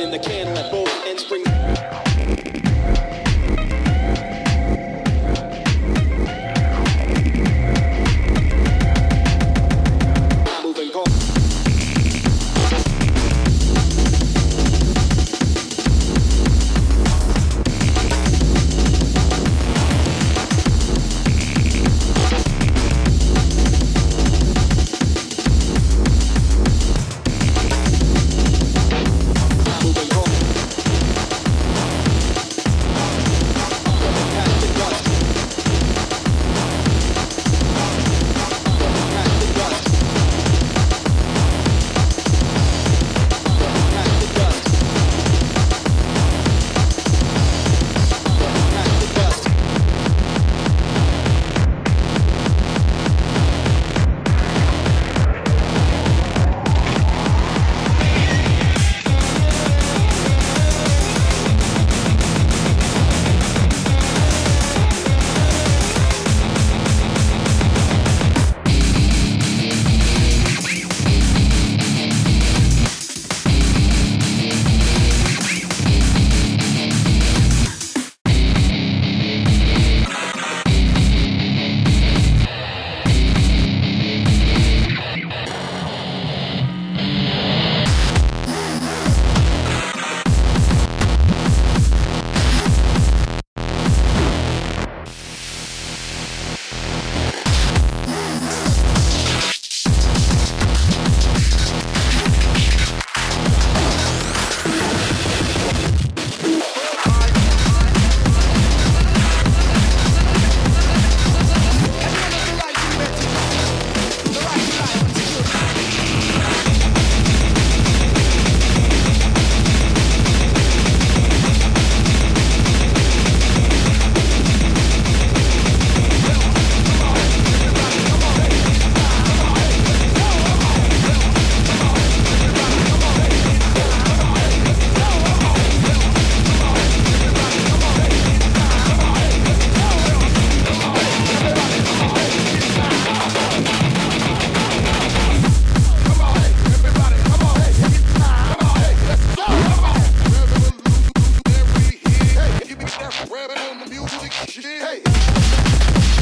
burning the candle at both ends, bring. music. Hey.